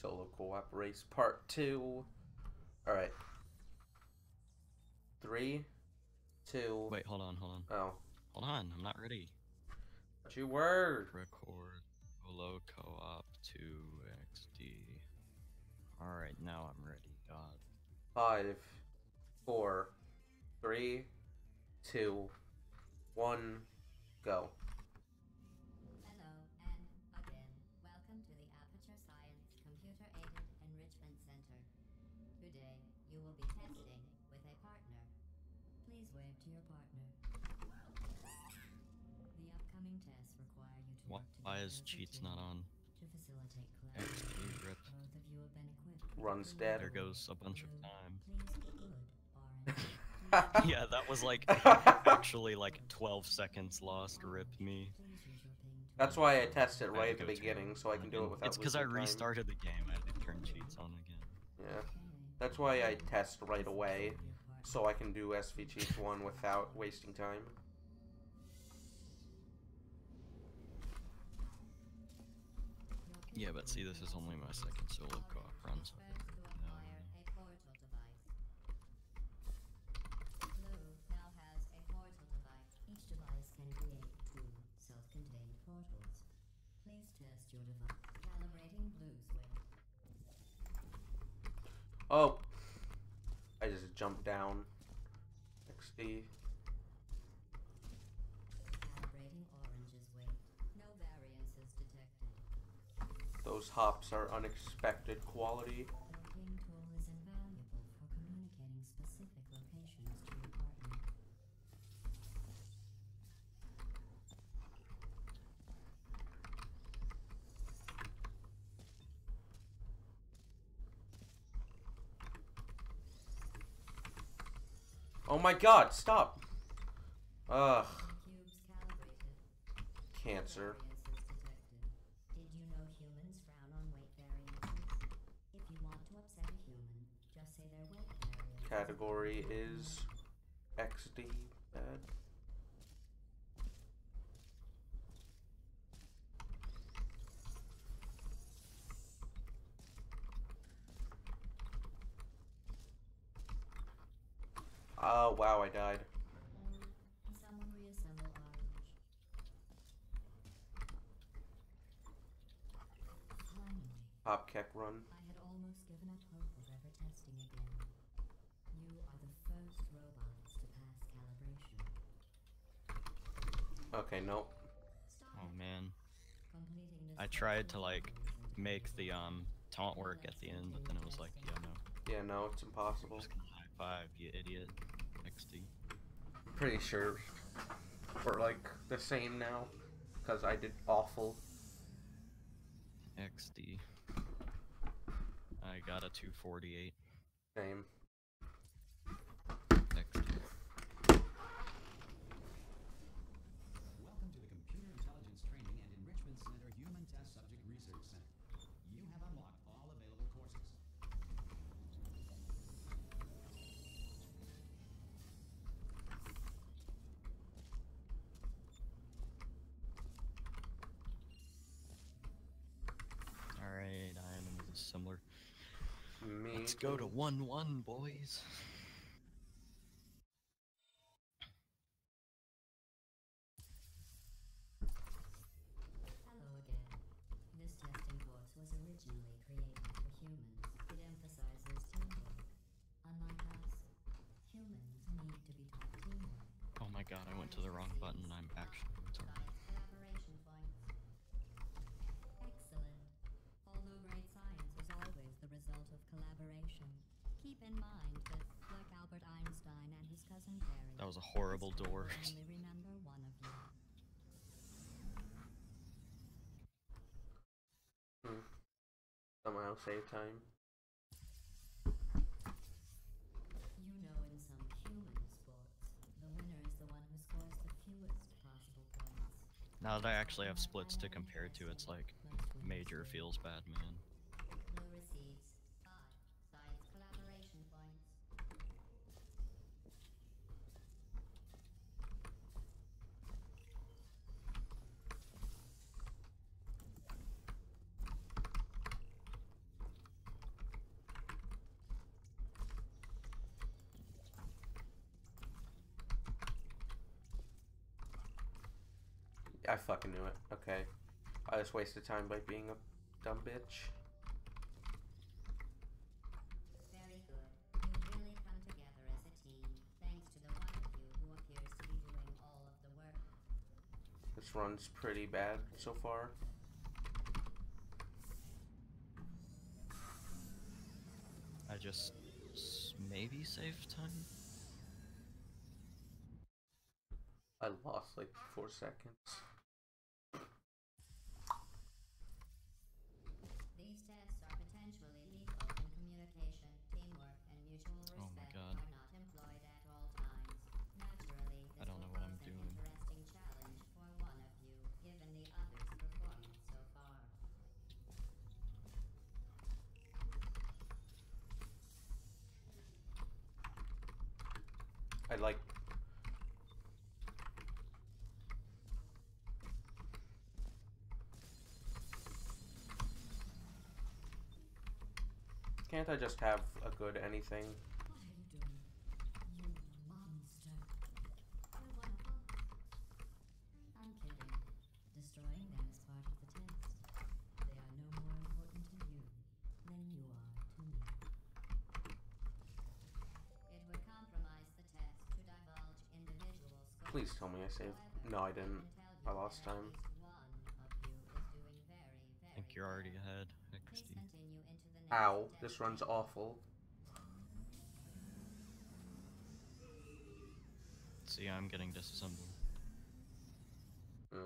Solo co-op race part two. All right. Three, two. Wait, hold on, hold on. Oh, Hold on, I'm not ready. but you were. Record solo co-op 2XD. Alright, now I'm ready, God. Five, four, three, two, one, go. Why, work why together is cheats not on? To facilitate XP collaboration, both of you have been equipped. Runs dead. There goes a bunch of time. Please be good, orange. yeah, that was like actually like 12 seconds lost. Rip me. Please use your ping to That's why I test it right at the beginning, so I can do it without. It's because I losing time. restarted the game. I had to turn cheats on again. Yeah, that's why I test right away, so I can do SV Cheats one without wasting time. Yeah, but see, this is only my second solo co-op run, so First to acquire a portal device. Blue now has a portal device. Each device can create two self-contained portals. Please test your device. Calibrating blue switch. Oh, I just jumped down. XD. Calibrating orange's weight. No variances detected. Those hops are unexpected quality. Oh my god, stop! Ugh, cancer. Variances detected. Did you know humans frown on weight variances? If you want to upset a human, just say their weight variance. Category is XD. Bad. Oh wow, I died. Hopkeck run. I had almost given up hope of ever testing again. You are the first robots to pass calibration. Okay, nope. Oh man, I tried to like level is a make the um taunt work at the end, but then it was like, yeah, no, Yeah, no, it's impossible. just gonna high five, you idiot. XD. Pretty sure we're like the same now, because I did awful. XD. I got a 248. Same. XD. Welcome to the Computer Intelligence Training and Enrichment Center Human Test Subject Research Center. You have unlocked all available courses. Alright, I am in the similar. Me. Let's go to 1 1, boys. You. Hmm. Somehow save time. You know, in some human sports, the winner is the one who scores the fewest possible points. Now that I actually have splits to compare to, it's like major feels bad, man. Blue receives five science collaboration points. I fucking knew it. Okay. I just wasted time by being a dumb bitch. Very good. You've really come together as a team, thanks to the one of you who appears to be doing all of the work. This run's pretty bad so far. I just maybe saved time. I lost like four seconds. These tests are potentially lethal when communication, teamwork, and mutual respect Oh my God. are not employed at all times. Naturally, this I don't will know what I'm pose an doing. interesting challenge for one of you, given the other's performance so far. I like. Can't I just have a good anything? What are you doing? You monster. You're one of us. I'm kidding. Destroying them is part of the test. They are no more important to you than you are to me. It would compromise the test to divulge individual scores. Please tell me I saved. No, I didn't. I lost time. I think you're already ahead, Please XD. continue into the next Ow, this run's awful. See, I'm getting disassembled. Uh,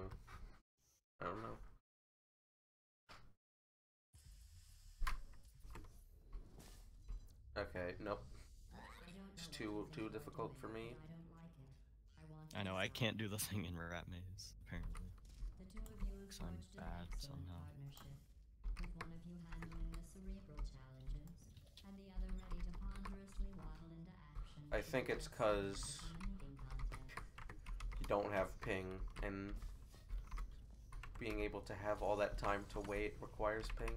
I don't know. Okay, nope. It's too- too difficult for me. I don't like it. I want I you know I can't do the thing in Rat Maze, apparently. The two of you have 'Cause I'm forged an bad excellent somehow. Partnership, with one of you handling the cerebral challenges, and the other ready to ponderously waddle into action. I think it's test turn 'cause- into an eating contest. You don't have ping, and being able to have all that time to wait requires ping.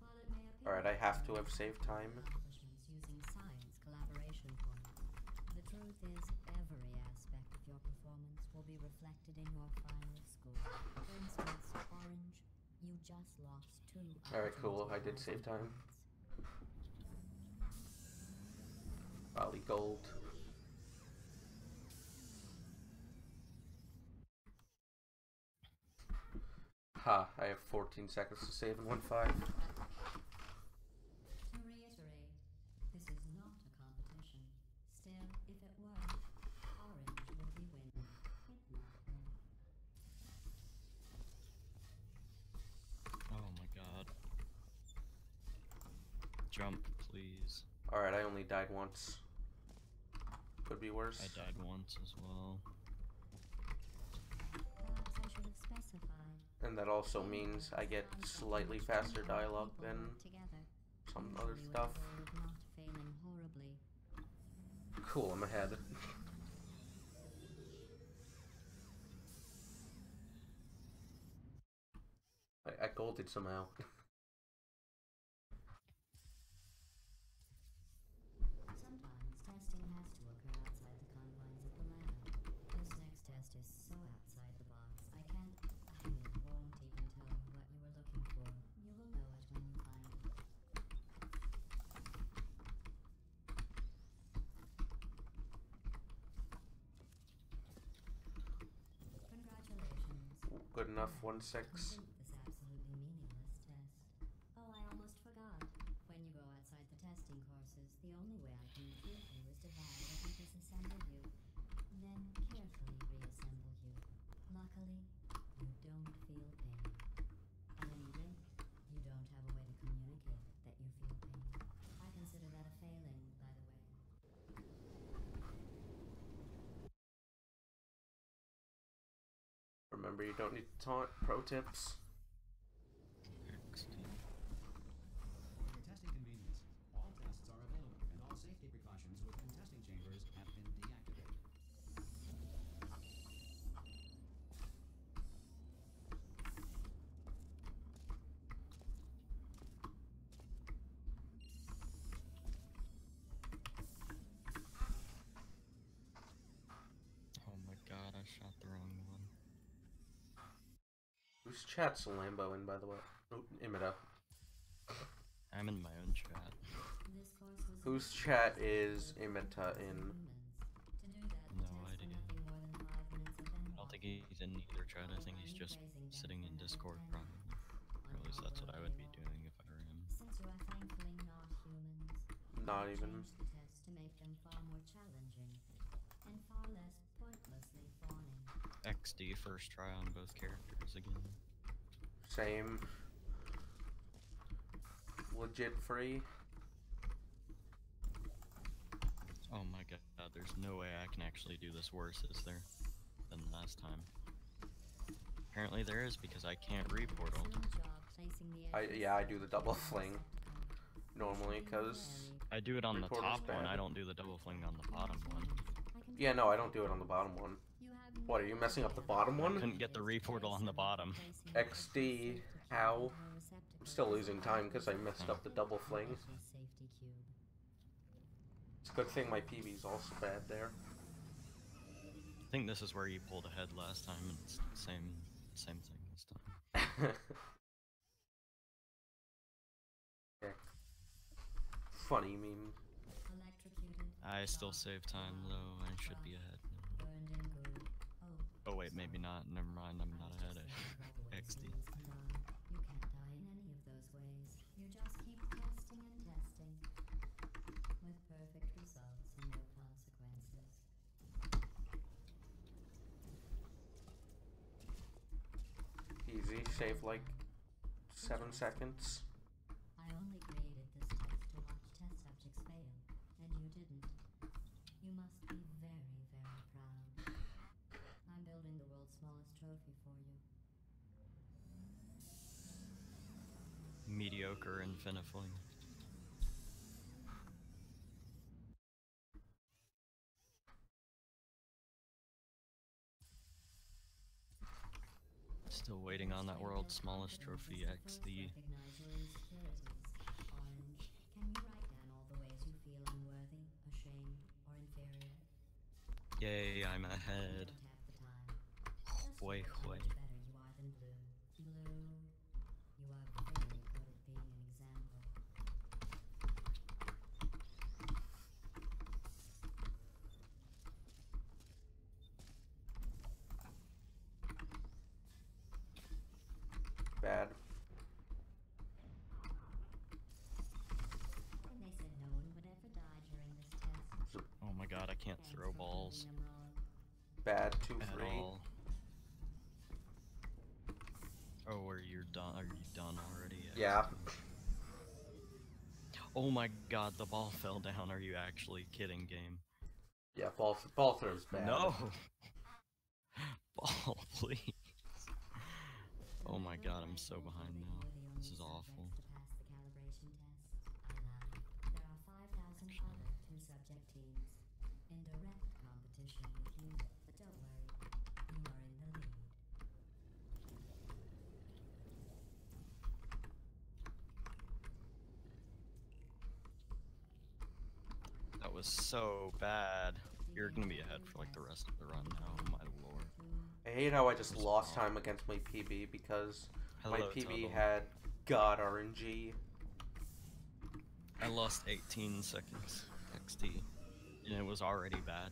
While it may appear Alright, I have to have saved time. accomplishments using science collaboration point, the truth is every aspect of your performance will be reflected in your final score. For instance, Orange, you just lost two. Alright, cool. I did save time. points. Gold. Ha, I have 14 seconds to save in 1-5. To reiterate, this is not a competition. Still, if it were, Orange would be winning. It not win. Oh my god. Jump, please. Alright, I only died once. Could be worse. I died once as well. Perhaps I should have specified. And that also means I get slightly faster dialogue than some other stuff. Not failing horribly. Cool, I'm ahead. I, I golded somehow. Sometimes testing has to occur outside the confines of the lab. This next test is so outside the box. I can't. I mean, won't even tell you what you were looking for. You will know it when you find it. Congratulations. Good enough, 1-6. This absolutely meaningless test. Oh, I almost forgot. When you go outside the testing courses, the only way I can you is to violently disassemble you, then carefully reassemble you. Luckily, you don't feel pain. At any rate, you don't have a way to communicate that you feel pain. I consider that a failing, by the way. Remember, you don't need to taunt. Pro tips. XD. For your testing convenience, all tests are available and all safety precautions within testing chambers have been deactivated. Whose chat's Lambo in, by the way? Oh, Imita. I'm in my own chat. This course was Whose chat is for Imita in? humans. To do that, the No idea. nothing more than five minutes of I don't think he's in either chat. I think he's just sitting in Discord, probably. Or at least that's what I would be doing if I were him. Since you are thankfully not humans, Not even. changed the test to make them far more challenging and far less pointlessly fawning. XD first try on both characters again. Same. Legit free. Oh my god, there's no way I can actually do this worse, is there? Than last time. Apparently there is because I can't reportal. Excellent job placing the I yeah I do the the double fling normally because I do it on the top one. I don't do the double fling on the bottom one. Yeah no I don't do it on the bottom one. What, are you messing up the bottom one? I couldn't get the reportal on the bottom. placing the edges XD, how? I'm still losing time because I messed up the double fling. Precious safety cube. It's a good thing my PB's also bad there. I think this is where you pulled ahead last time, and it's the same same thing this time. Funny meme. I still save time though, I should be ahead now. Burned in goo. Oh, wait, maybe not, never mind, I'm not ahead. XD. You can't die in any of those ways. You just keep testing and testing. With perfect results and no consequences. Easy. Save like seven seconds. I only created this test to watch test subjects fail, and you didn't. You must be very, very proud. I'm building the world's smallest trophy for you. Mediocre Infinifling. Still waiting on that world's smallest trophy XD. Recognize your insecurities. Orange, can you write down all the ways you feel unworthy, ashamed, or inferior? Yay, I'm You ahead. don't have the time. Just Way, look how way. much better you are than blue. Blue, you are very good at being an example. Bad. And they said no one would ever die during this test. Oh my god, I can't Thanks throw for balls proving them wrong. Bad. Two at free. all. Oh, are you done? Are you done already? Yeah. Oh my god, the ball fell down. Are you actually kidding, game? Yeah. Ball ball throw's bad. No! Ball, please. Oh my god, I'm so behind now. This is awful. To pass the calibration test, I lied. There are 5,000 other two-subject teams in direct competition with you. But don't worry, you are in the lead. That was so bad. You're gonna be ahead for like the rest of the run now, my lord. I hate how I just lost time against my PB because my PB Tuttle. had God RNG. I lost 18 seconds XD. And it was already bad.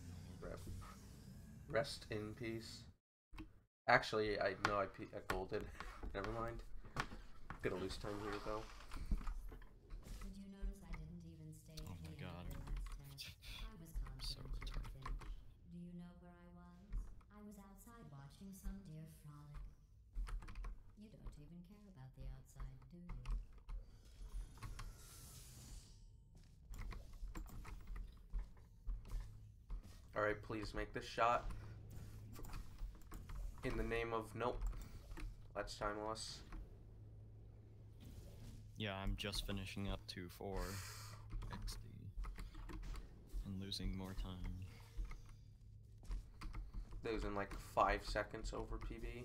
Rest in peace. Actually, I know I, I golded. Never mind. Gonna lose time here though. Did you notice I didn't even stay Oh at my the God. end of the last test? I was So confident you would retarded. finish. Do you know where I was? I was outside watching some deer frolic. You don't even care about the outside, do? Alright, please make this shot. In the name of nope. That's time loss. Yeah, I'm just finishing up 2 4 XD. And losing more time. Losing like five seconds over PB.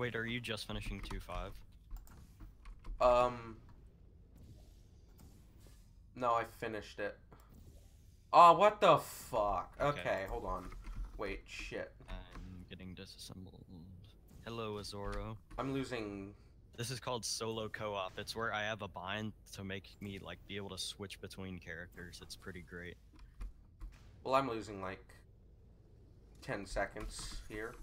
Wait, are you just finishing 2-5? Um. No, I finished it. Oh, what the fuck? Okay, Okay. hold on. Wait, shit. I'm getting disassembled. Hello, Azoro. I'm losing. This is called solo co-op. It's where I have a bind to make me like be able to switch between characters. It's pretty great. Well, I'm losing like 10 seconds here.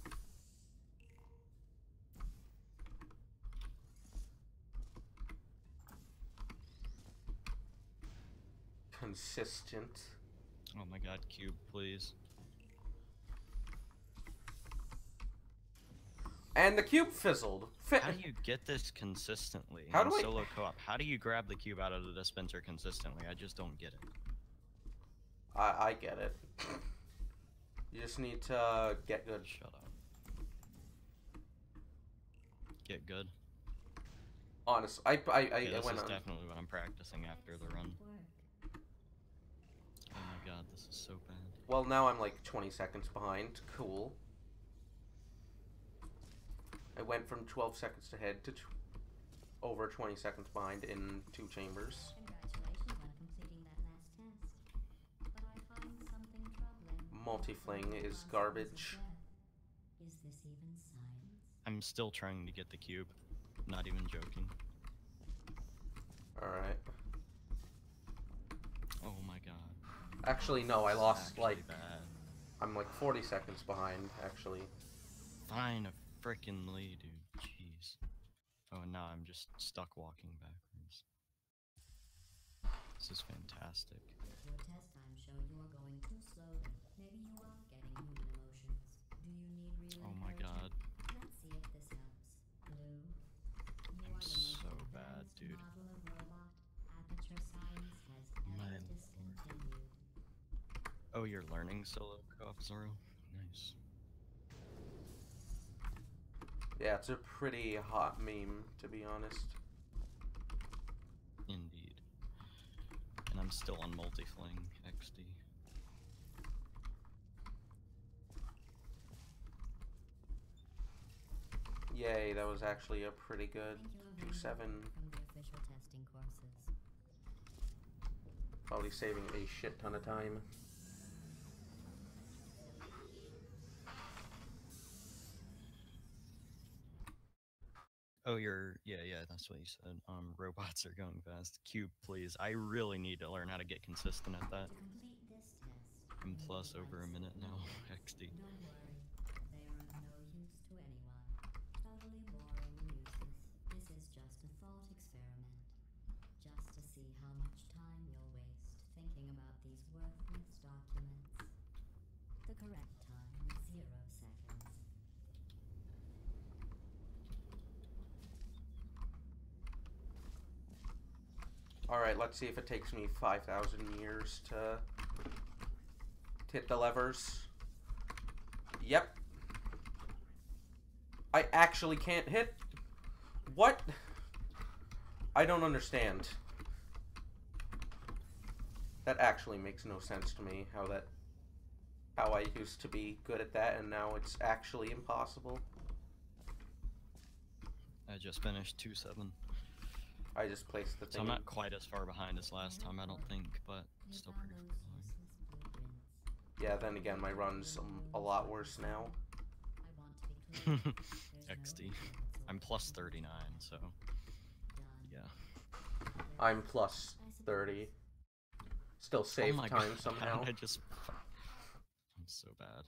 Consistent. Oh my god, cube, please. And the cube fizzled. Fi- How do you get this consistently How in do I- solo co-op? How do you grab the cube out of the dispenser consistently? I just don't get it. I, I get it. You just need to uh, get good. Shut up. Get good. Honest, I, I, I, Okay, I this went is on. definitely what I'm practicing after the run. Excellent work. Oh my god, this is so bad. Well, now I'm like 20 seconds behind. Cool. I went from 12 seconds ahead to tw- over 20 seconds behind in two chambers. Congratulations on completing that last test. But I find something troubling. Multi-fling is garbage. Is this even science? I'm still trying to get the cube. Not even joking. Alright. Oh my god. Actually, no, I lost like. bad. I'm like 40 seconds behind, actually. Fine a frickin' lead, dude. Jeez. Oh, and now I'm just stuck walking backwards. This is fantastic. Oh, you're learning solo co-op, Zoro? Nice. Yeah, it's a pretty hot meme, to be honest. Indeed. And I'm still on multi-fling XD. Yay, that was actually a pretty good 2 7. From the official testing courses. Probably saving a shit ton of time. Oh, you're yeah, yeah. That's what you said. Um, robots are going fast. Cube, please. I really need to learn how to get consistent at that. Complete this test, I'm plus over a minute now. XD. Don't they are of no use to anyone. Totally boring useless. This is just a thought experiment. Just to see how much time you'll waste thinking about these worthless documents. The correct time is zero seconds. Alright, let's see if it takes me 5,000 years to hit the levers. Yep. I actually can't hit. What? I don't understand. That actually makes no sense to me, how that... How I used to be good at that, and now it's actually impossible. I just finished two seven, I just placed the so thing. I'm not quite as far behind as last time. I don't think, but still pretty far behind. Yeah, then again, my run's a lot worse now. I want to be clear. There's no XD. I'm 39, so yeah. I'm plus 30. Still oh save oh my time God, somehow. I just. I'm so bad.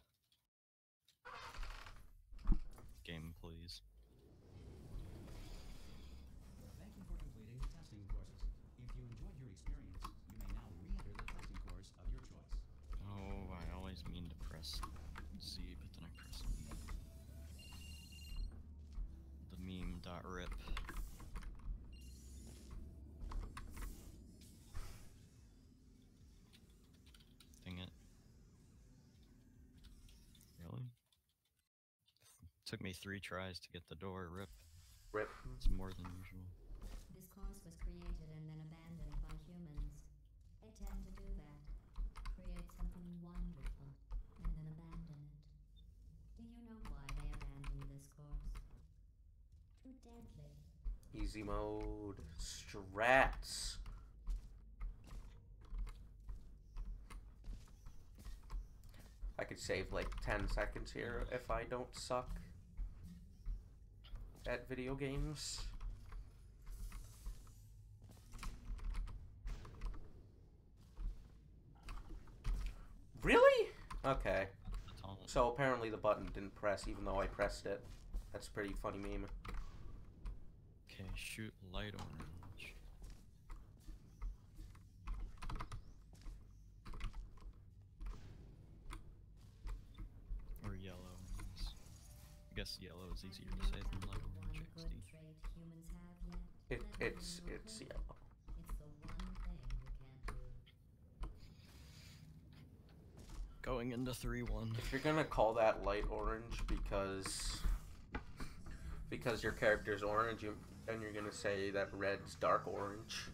Game, please. Thank you for completing the testing courses. If you enjoyed your experience, you may now re-enter the testing course of your choice. Oh, I always mean to press Z, but then I press E. The Rip. Dang it. Really? Took me three tries to get the door. Rip. Rip. It's more than usual. This course was created and then abandoned by humans. They tend to do that. Create something wonderful and then abandon it. Do you know why they abandoned this course? Too deadly. Easy mode. Strats. I could save like 10 seconds here if I don't suck at video games. Really? Okay. So apparently the button didn't press even though I pressed it. That's a pretty funny meme. Okay, shoot light orange. Or yellow. I guess. Yellow is easier to say than light orange good XD. trait humans have yet. It, it's it's yellow. It's the one thing you can't do. Going into 3 1. If you're gonna call that light orange because because your character's orange, you, and you're gonna say that red's dark orange,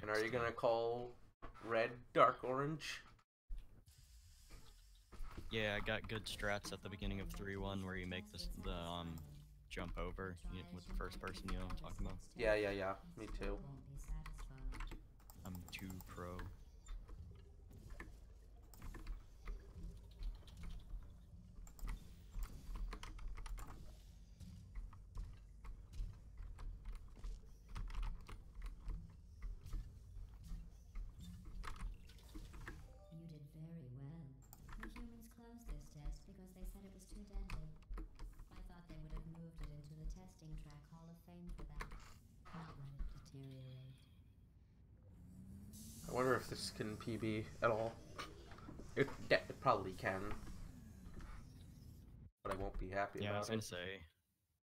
and are you gonna call red dark orange? Yeah, I got good strats at the beginning of 3 1 where you make this, the um jump over you with the first person, you know what I'm talking about? Yeah, yeah, yeah. Me too. Won't be satisfied. I'm too pro. You did very well. The humans closed this test because they said it was too deadly. I thought they would have moved it into the testing track Hall of Fame for that. Not let it deteriorate. I wonder if this can PB at all. It, it probably can, but I won't be happy Yeah, I was gonna say.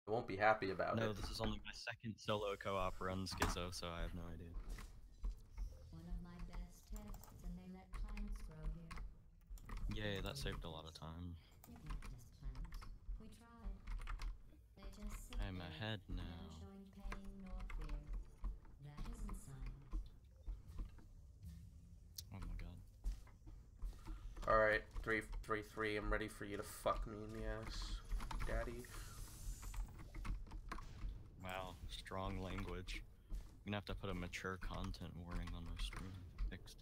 I won't be happy about No, it. No, this is only my second solo co-op run Schizo, so I have no idea. One of my best tests, and they let plants grow here. Yay, that saved a lot of time. You can't test plants. We tried. They just sit I'm ahead now. showing pain nor fear. That isn't science. Oh my god. All right, three, three, three. I'm ready for you to fuck me in the ass, daddy. Wow, strong language. I'm gonna have to put a mature content warning on my stream. Fixed.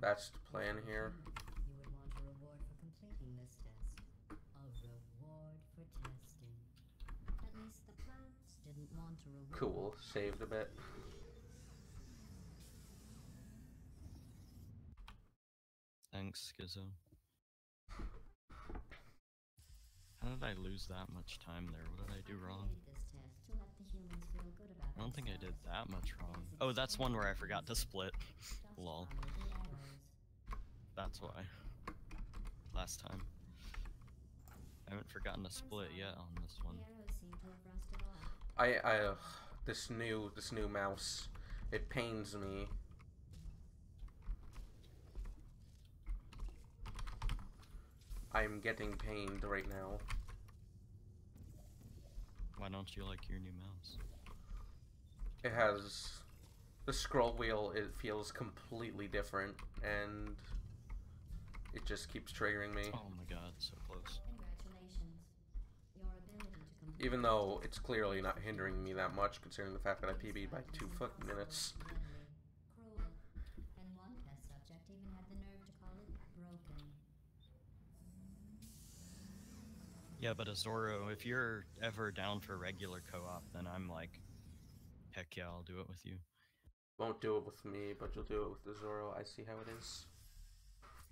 That's the plan here. You would want a reward for completing this test. A reward for testing. At least the plants didn't want a reward. Cool. Saved a bit. Thanks, Schizo. How did I lose that much time there? What did I do wrong? I don't think I did that much wrong. Oh, that's one where I forgot to split. Lol. That's why. Last time. I haven't forgotten to split yet on this one. I, I, uh, this new, this new mouse, it pains me. I'm getting pained right now. Why don't you like your new mouse? It has the scroll wheel. It feels completely different, and it just keeps triggering me. Oh my god, so close. Congratulations. Your ability to complete Even though it's clearly not hindering me that much, considering the fact that I PB'd by two fucking minutes. Deadly, cruel, and one test subject even had the nerve to call it broken. Yeah, but Azoro, if you're ever down for regular co-op, then I'm like, heck yeah, I'll do it with you. Won't do it with me, but you'll do it with Azoro. I see how it is.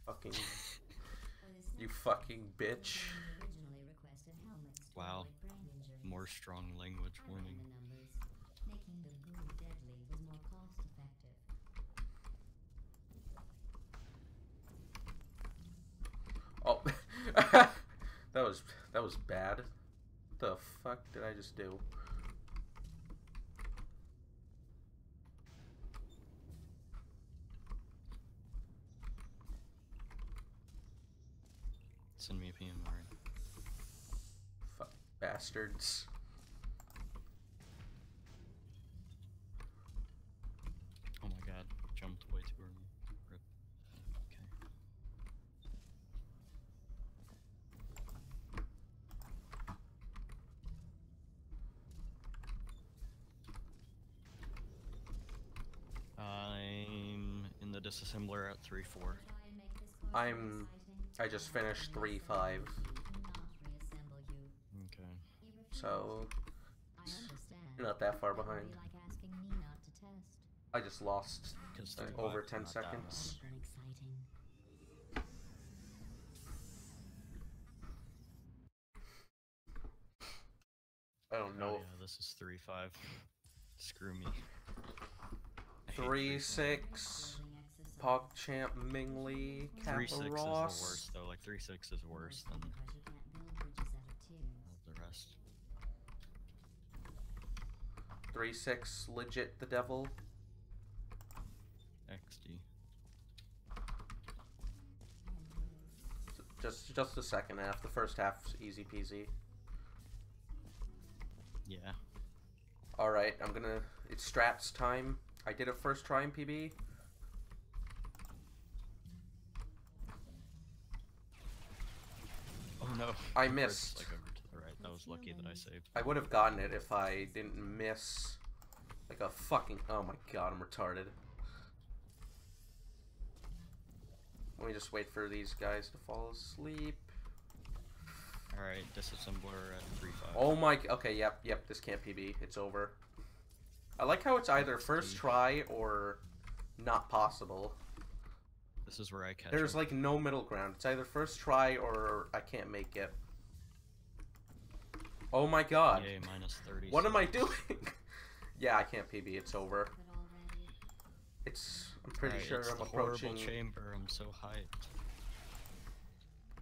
Fucking, you fucking bitch. enemy originally requested helmets to Wow. avoid brain injuries. More strong language warning. the numbers. Making the goo deadly was more cost effective. Oh, that was That was bad. What the fuck did I just do? Send me a PM, alright. Fuck bastards. Oh my god, jumped way too early. Rip. Okay. I'm in the disassembler at 3-4. Try and make this course I'm- I just finished 3-5. he cannot reassemble you. Okay. So I understand. you're not that far behind. be like asking me not to test. I just lost uh, over 10 not that long. seconds. I don't Oh know. yeah, this is 3-5. Screw me. I hate Three 3-5. six. PogChamp, Mingli, Three six is the worst though. Like three six is worse than Because you can't build bridges out of tears. the rest. Three six, legit the devil. XD. Just just the second half. The first half's easy peasy. Yeah. All right, I'm gonna. It's strats time. I did a first try in PB. no. I missed. Like over to the right. That was lucky that I saved. I would have gotten it if I didn't miss. Like a fucking. Oh my god, I'm retarded. Let me just wait for these guys to fall asleep. All right, disassembler at three five. Oh my. Okay, yep, yep. This can't PB. It's over. I like how it's either first try or not possible. This is where I catch. There's her. like no middle ground. It's either first try or I can't make it. Oh my god. Yay, minus thirty. What am I doing? yeah, I can't PB. It's over. It's. I'm pretty Alright, sure I'm approaching. chamber. I'm so hyped.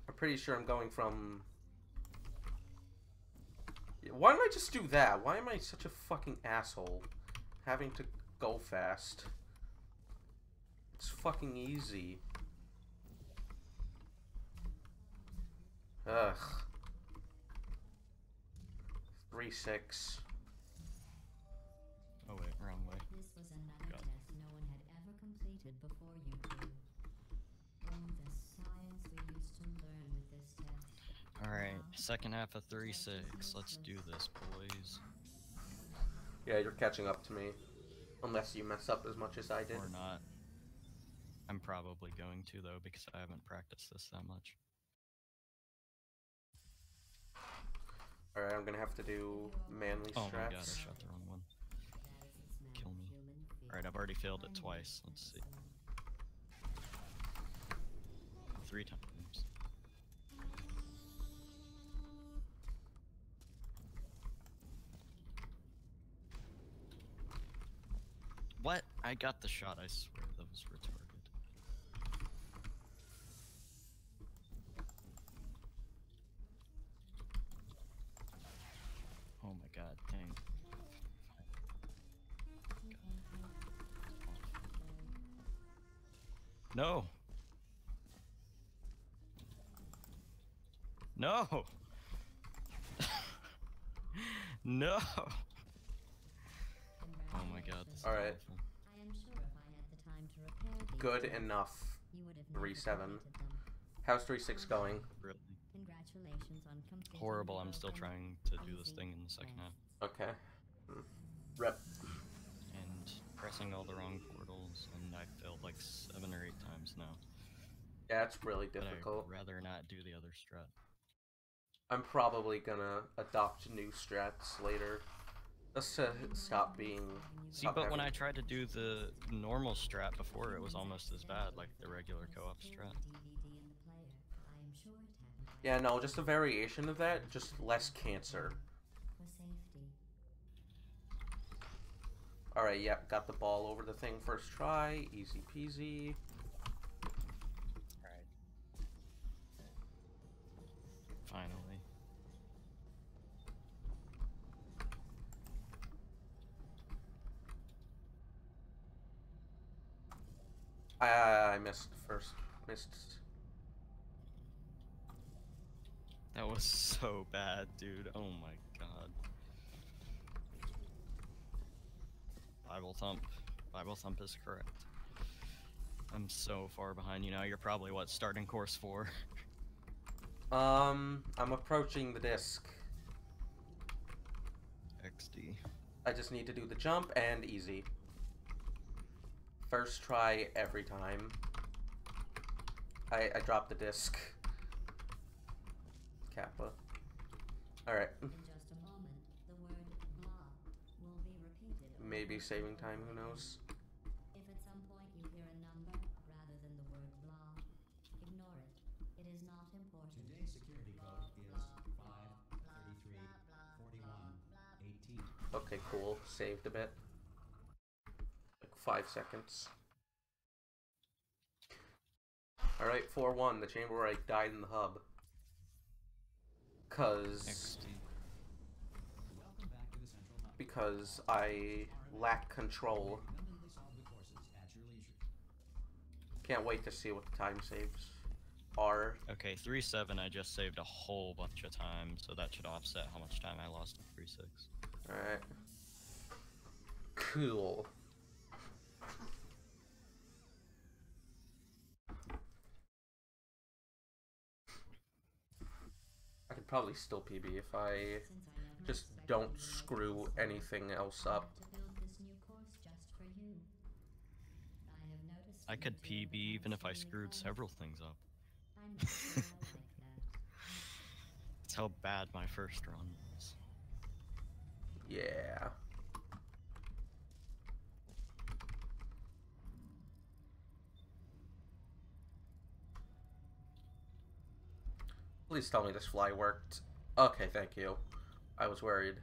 I'm pretty sure I'm going from. Why don't I just do that? Why am I such a fucking asshole? Having to go fast. It's fucking easy. Ugh. 3 6. Oh wait, wrong way. this was another God. test no one had ever completed before you two. Oh, the science we used to learn with this test. All right, second half of three six. Let's do this, boys. Yeah, you're catching up to me. Unless you mess up as much as I did. Or not. I'm probably going to though because I haven't practiced this that much. Alright, I'm gonna have to do manly Oh my god, I shot the wrong one. That is its Kill me. Alright, I've already failed it twice. Let's see. Three times. What? I got the shot, I swear that was retarded. No! No! no! Oh my god, this is Alright. I am sure if I had the time to repair Good enough. you would have Three seven. How's 3 6 going? Really Congratulations on horrible. I'm still trying to do this thing in the second half. Okay. Hmm. Rep. And pressing all the wrong portals, and I failed like seven or eight times now. Yeah, it's really difficult. I'd rather not do the other strat. I'm probably gonna adopt new strats later. Just uh, to stop being. See, stop but when I tried to do the normal strat before, it was almost as bad, like the regular co-op strat. Yeah, no, just a variation of that, just less cancer. Alright, yep, got the ball over the thing first try. Easy peasy. Alright. Finally. I, I missed first. Missed. That was so bad, dude. Oh my god. Bible thump. Bible thump is correct. I'm so far behind you now. You're probably what starting course four. Um, I'm approaching the disc. XD. I just need to do the jump and easy. First try every time. I, I dropped the disc. Kappa. Alright. In just a moment, the word blah will be repeated. over Maybe saving time, who knows? If at some point you hear a number rather than the word blah, ignore it. It is not important. Today's security code is 5334118. Okay, cool. Saved a bit. Five seconds. Alright, 4 1, the chamber where I died in the hub. Cause. XD. Welcome back to the central hub. Because I lack control. Independently solve the courses at your leisure. Can't wait to see what the time saves are. Okay, 3 7 I just saved a whole bunch of time, so that should offset how much time I lost in 3 6. Alright. Cool. Probably still PB if I Since I never just don't screw anything else up. had to build this new course just for you. I have noticed I you could PB even if I screwed several things up. I'm not sure I like that. That's how bad my first run was. Yeah. Please tell me this fly worked. Okay, thank you. I was worried.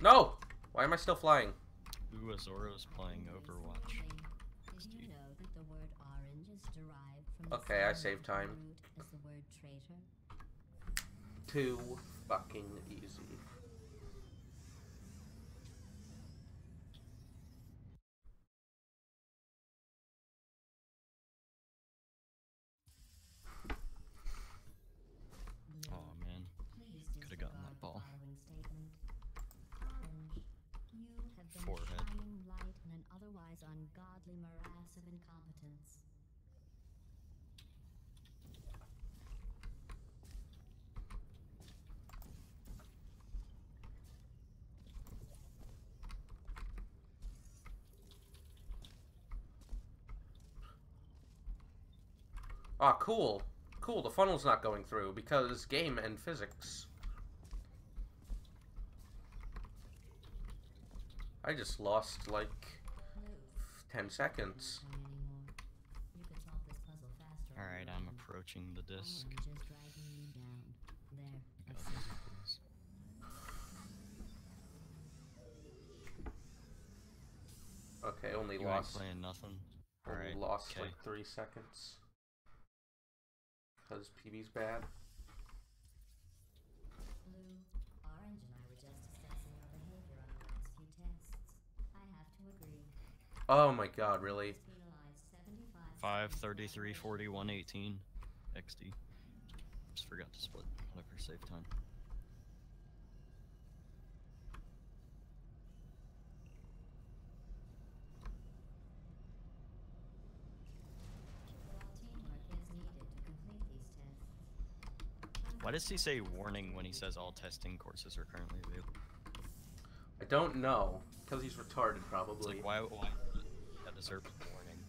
No! Why am I still flying? Ooh, Azoro's playing Overwatch. Did you know that the word orange is derived from the Okay, I same saved time. the word traitor? Too fucking easy. Blue, Oh man. please Coulda gotten that disregard the ball. following statement. Orange, you have been Forehead. a shining light in an otherwise ungodly morass of incompetence. Ah, cool. Cool, the funnel's not going through because game and physics. I just lost like 10 seconds. not anymore. You could solve this puzzle faster. on Alright, I'm approaching the disc. Orange is dragging you down. There, Got I see. this, please. Okay, only You lost. playing nothing. Only Alright, lost okay. like three seconds. Because PB's bad. Blue, Orange and I were just discussing your behavior on the last few tests. I have to agree. Oh my god, really? Penalized 75 5, 33, violation. 41, 18. XD. Just forgot to split. Whatever, save time. While teamwork is needed to complete these. Why does he say warning when he says all testing courses are currently available? I don't know. Because he's retarded, probably. like, why, why deserves a warning?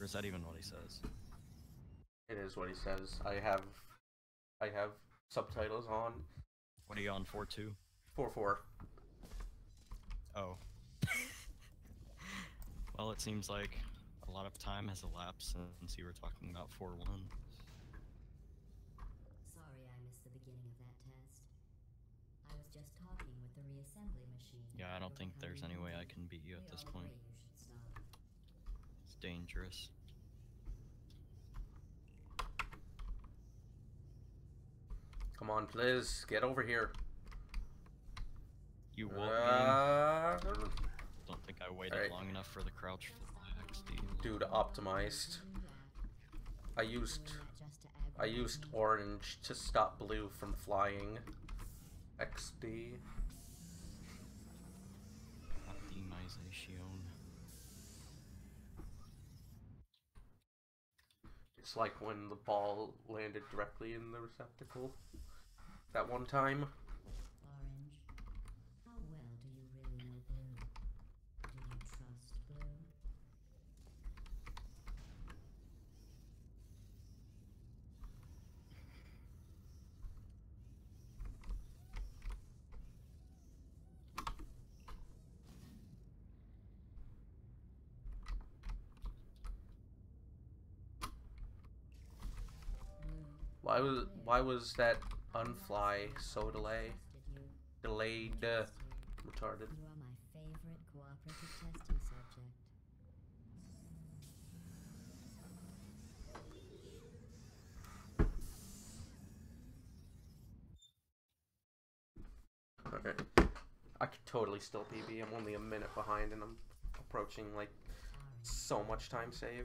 Or is that even what he says? It is what he says. I have. I have subtitles on. What are you on, 4-2? 4 4. Oh. well, it seems like a lot of time has elapsed since you were talking about 4-1. Sorry I missed the beginning of that test. I was just talking with the reassembly machine. Yeah, I don't think there's any way. I can beat you at this all point. agree you should stop. It's dangerous. Come on, please. Get over here. You will Uh, Don't think I waited Alright. long enough for the crouch fly XD. Dude, optimized. I used I used orange to stop blue from flying. XD. Optimization. It's like when the ball landed directly in the receptacle. That one time. Orange, how well do you really know Blue? Do you trust Blue? Blue, Why was why was that unfly so delay delayed uh, retarded? You are my favorite cooperative testing subject. Alright. I could totally still PB. I'm only a minute behind and I'm approaching like Orange. so much time save.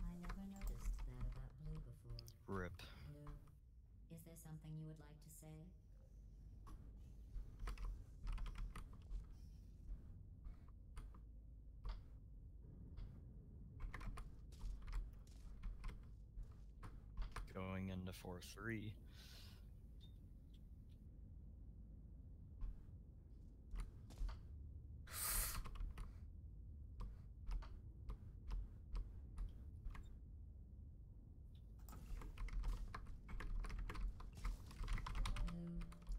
I never noticed that about Blue before. Rip. Something you would like to say? Going into 4 3.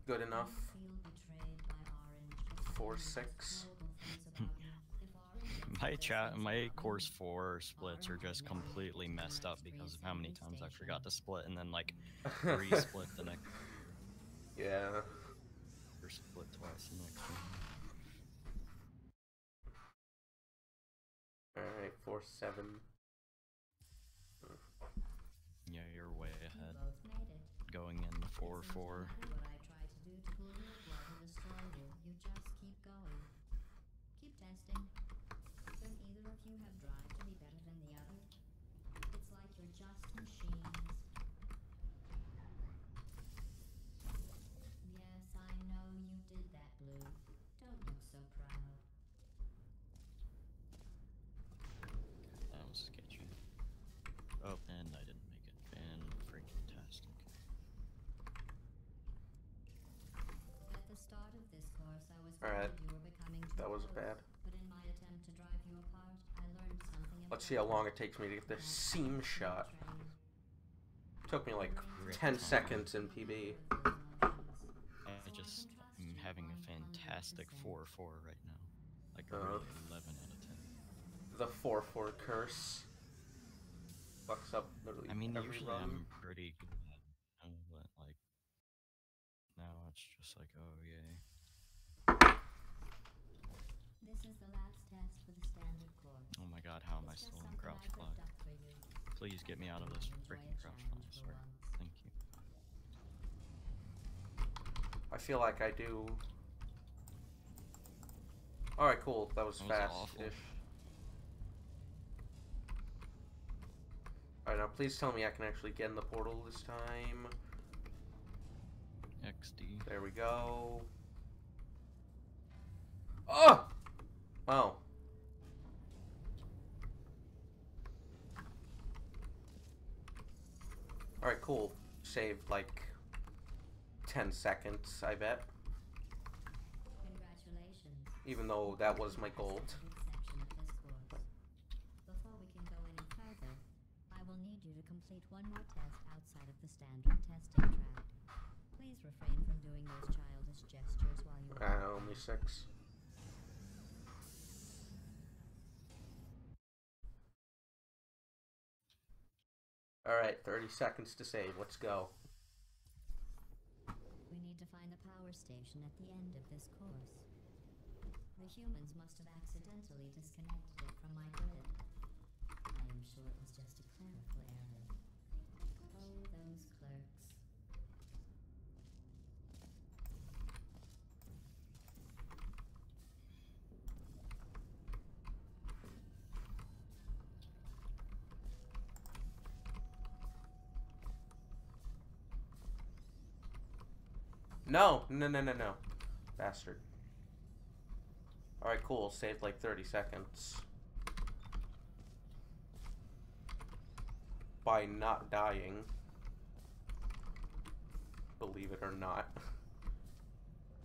Blue, Good do you enough. feel betrayed by Orange just Four, six. horrible things about you? If Orange had My chat, my course four splits are just completely messed up because of how many times I forgot to split and then like re-split the next yeah. or split twice the next one. Alright, four seven. Yeah, you're way ahead. both made it. Going in four four. Testing. Don't either of you have drive to be better than the other? It's like you're just machines. Yes, I know you did that, Blue. Don't look so proud. That was sketchy. Oh, and I didn't make it. Fan freaking tastic. At the start of this course, I was Alright. you were becoming too That was close, bad. But in my attempt to drive you apart, I learned something Let's see how long it takes me to get this seam shot. Took me like 10 seconds in PB. I just am having a fantastic 4 4 right now. Like a Uh. really 11 out of 10. The 4 4 curse. Fucks up literally I mean, every usually run. I'm pretty good at it, but like, now it's just like, oh yay. This is the last test for the standard course. Oh my god, how am I still in crouch fly? cooked up for you. Please get me out of this freaking crouch fly, I swear. Thank you. I feel like I do. Alright, cool. That was That was fast awful. ish. Alright, now please tell me I can actually get in the portal this time. XD. There we go. Oh! Wow. Alright, cool. Saved like 10 seconds, I bet. Congratulations. Even though that was my gold. This is the section of this course. Before we can go any further, I will need you to complete one more test outside of the standard testing track. Please refrain from doing those childish gestures while you are Uh, only six. Alright, 30 seconds to save. Let's go. We need to find the power station at the end of this course. The humans must have accidentally disconnected it from my grid. I am sure it was just a clerical error. No, no, no, no, no. Bastard. Alright, cool. Saved like 30 seconds. By not dying. Believe it or not.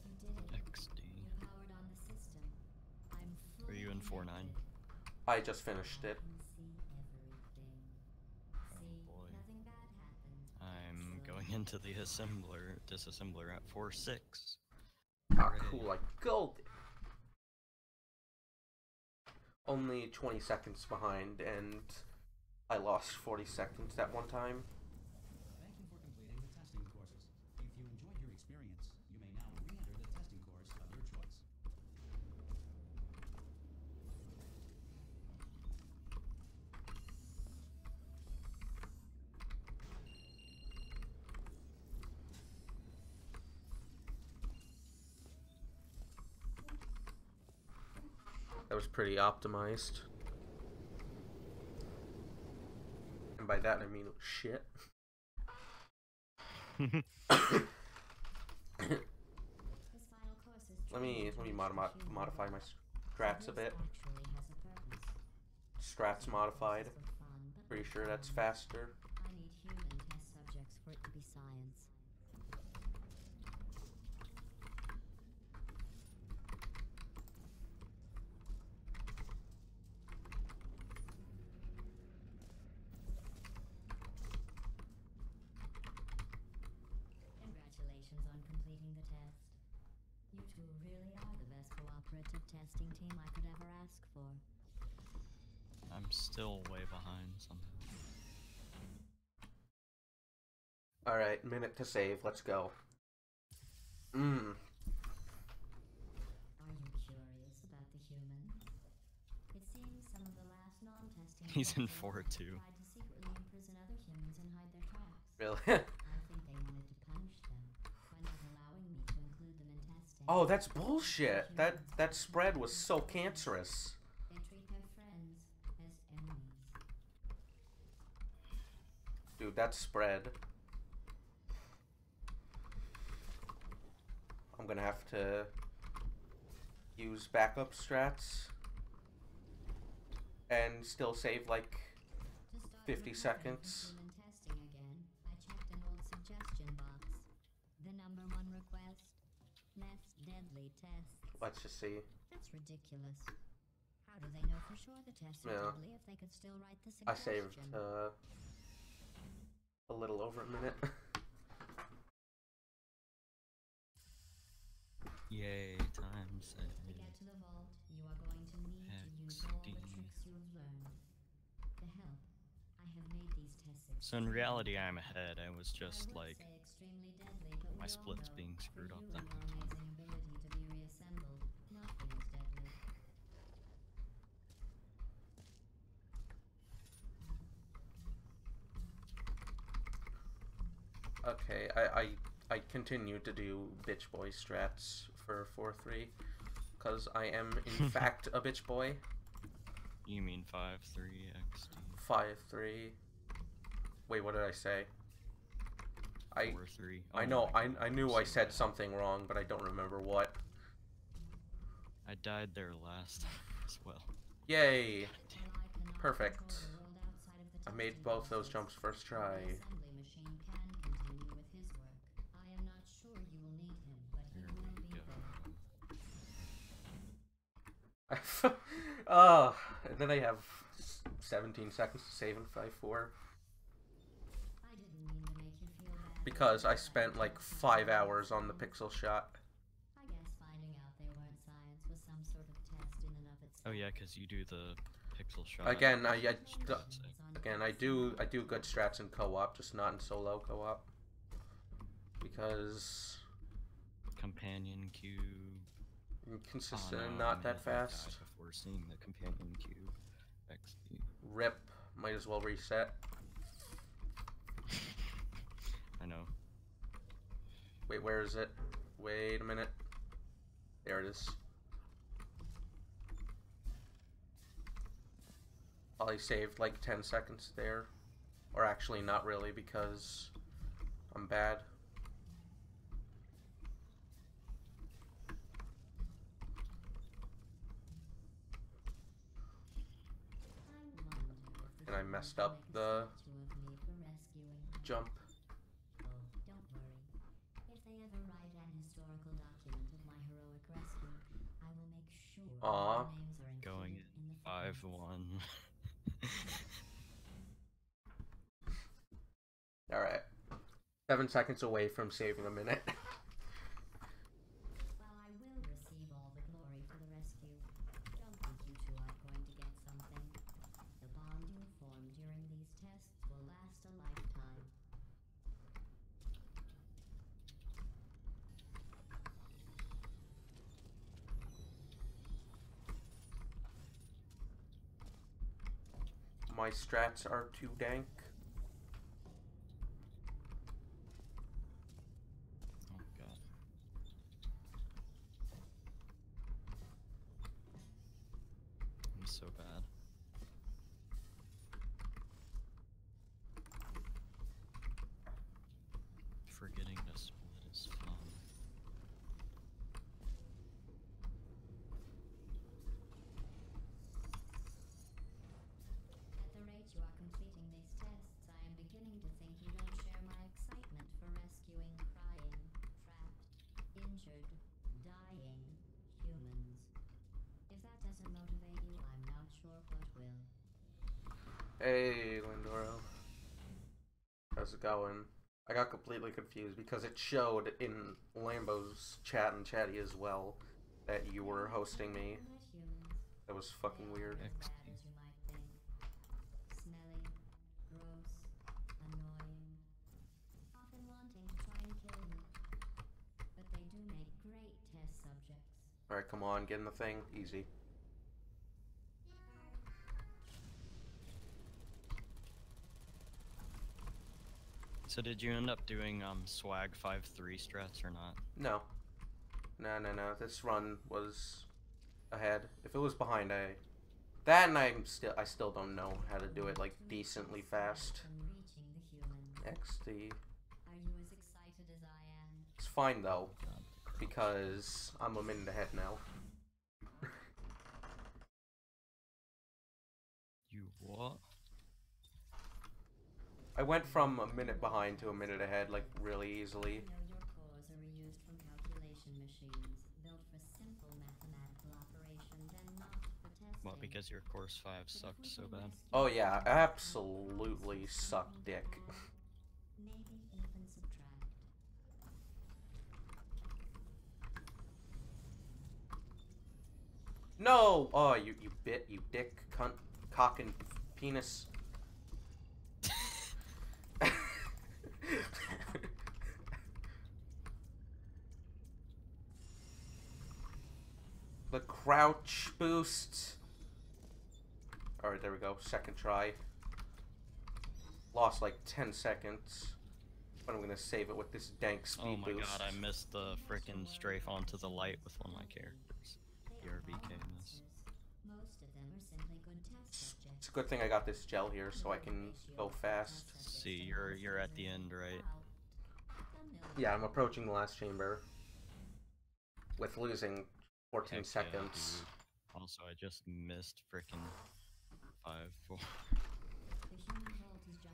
You did it. XD. You powered on the system. I'm Are you in fully 4-9? I just finished it. into the assembler, disassembler at 4-6. Ah, Hooray. cool. I golden. Only 20 seconds behind, and I lost 40 seconds that one time. Thank you for completing the testing courses. If you enjoyed your experience, you may now re-enter the testing course of your choice. That was pretty optimized. And by that I mean shit. This final course is let me let me a modi- modify my strats a bit. actually has a purpose. Strats modified. This is for fun, but Pretty sure that's faster. I need human test subjects for it to be science. Congratulations on completing the test. You two really are the best cooperative testing team I could ever ask for. I'm still way behind somehow. Alright, minute to save, let's go. Mmm. Are you curious about the human? It seems some of the last non-testing He's in 4-2. tried to secretly imprison other humans and hide their tracks. Really? I think they wanted to punish them by not allowing me to include them in testing. oh, that's bullshit. That that spread was so cancerous. They treat their friends as enemies. Dude, that spread. I'm gonna have to use backup strats and still save like 50 seconds. Human testing again, I checked an old suggestion box. The number one request: less deadly tests. let's just see. That's ridiculous. How do they know for sure the tests are Yeah. deadly if they could still write the I saved uh, a little over a minute. Yay, time To get to the vault, you are going to need to use all the tricks you have learned. To help, I have made these tests. So in reality, I'm ahead. I was just would like, extremely deadly, but my we all split's being screwed up you then. amazing ability to be reassembled, nothing is deadly. Okay, I, I I continue to do bitch boy strats for four three, cause I am in fact a bitch boy. you mean 5-3 XD? Five three. Wait, what did I say? I 4-3. I Oh know I God, I I'm knew I said bad. something wrong, but I don't remember what. I died there last as well. Yay! While I cannot Perfect. control the world outside of the I made both those jumps first try. assembly machine can continue with his work. I am not sure you will need him, but he Here will we be go. there. oh, and then I have 17 seconds to save in 5 4 I didn't mean to make you feel bad. because I spent like 5 hours on the pixel shot. I guess finding out they weren't science was some sort of test in and of itself. Oh yeah, because you do the pixel shot. Again, I, I That's d- pretty sick. again I do I do good strats in co-op, just not in solo co-op. Because companion cube. Consistent and uh, not I that fast. Before seeing the companion cube. XD. Rip, might as well reset. I know. Wait, where is it? Wait a minute. There it is. I saved like 10 seconds there. Or actually, not really, because I'm bad. Messed up the jump. Oh, don't worry. If they ever write an historical document of my heroic rescue, I will make sure Aw. names are Going included in Five one. Alright. Seven seconds away from saving a minute. While I will receive all the glory for the rescue, don't think you two aren't going to get something. The bond you form during these tests will last a lifetime. My strats are too dank. Going, I got completely confused because it showed in Lambo's chat and chatty as well that you were hosting me. That was fucking weird. Alright, come on, get in the thing. Easy. So did you end up doing um swag five three strats or not? No. No, no, no. This run was ahead. If it was behind, I. That and I'm still. I still don't know how to do it like decently fast. From reaching the humans. XD. Are you as excited as I am? It's fine though, because I'm a minute ahead now. You what? I went from a minute behind to a minute ahead, like, really easily. Well, because your course 5 sucked so bad. Oh yeah, absolutely sucked dick. no! Oh, you, you bit, you dick, cunt, cock, and penis. the crouch boost. Alright, there we go. Second try. Lost like 10 seconds. But I'm gonna save it with this dank speed boost. Oh my boost. god, I missed the freaking strafe onto the light with one of my characters. They Your are miss. monsters. Most of them are simply good test subjects. It's a good thing I got this gel here so I can go fast. See, you're you're at the end, right? Yeah, I'm approaching the last chamber with losing 14 Heck seconds. dude. Also, I just missed freaking five, four.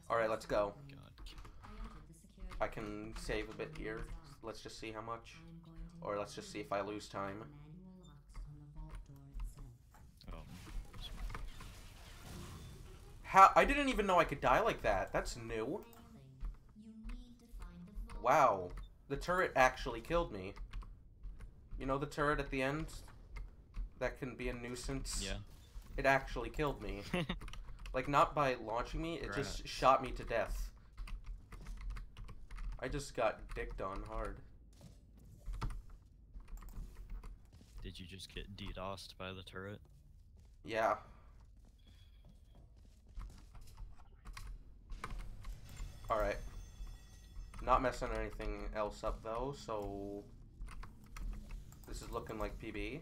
Alright, let's go. Oh God. I can save a bit here. Let's just see how much. Or let's just see if I lose time. How I didn't even know I could die like that. That's new. Wow. The turret actually killed me. You know the turret at the end? That can be a nuisance? yeah. It actually killed me. Like, not by launching me, it just shot me to death. I just got dicked on hard. Did you just get DDoSed by the turret? Yeah. Alright. Not messing anything else up though, so this is looking like PB.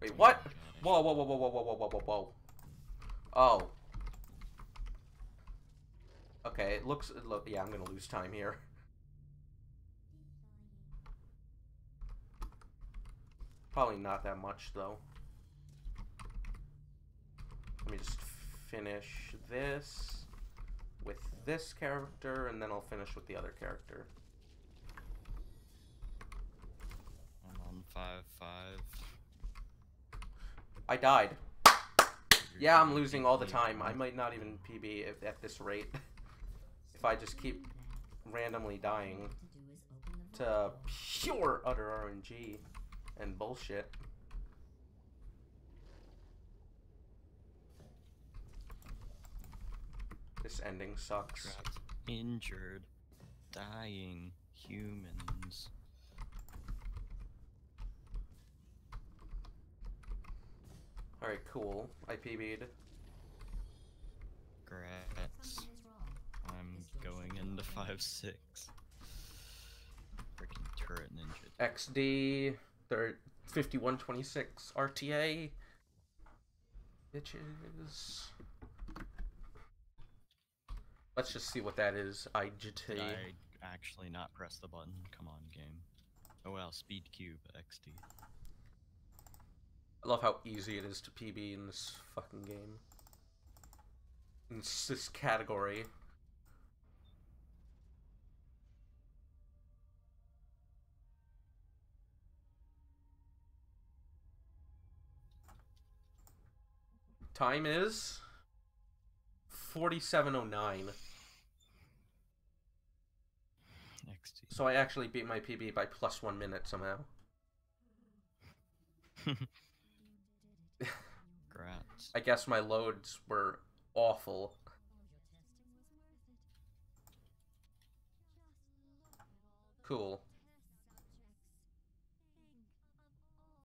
Wait, what? Whoa, whoa, whoa, whoa, whoa, whoa, whoa, whoa, whoa. Oh. Okay, it looks, look, yeah, I'm gonna lose time here. Probably not that much though. Let me just finish this with this character, and then I'll finish with the other character. I'm on five five. I died. You're Yeah, I'm losing all the time. I might not even PB if, at this rate. if I just keep randomly dying to pure utter RNG and bullshit. This ending sucks. Trapped, injured, dying humans. Alright, cool. I PB'd. Grats. I'm going into five six. Freaking turret ninja. XD, third 5126 RTA. Bitches. Let's just see what that is. IGT. Did I actually not press the button? Come on, game. Oh well, speed cube XD. I love how easy it is to PB in this fucking game. In this, this category. Time is 4709. XD. So I actually beat my PB by plus one minute somehow. Grats. I guess my loads were awful. Cool.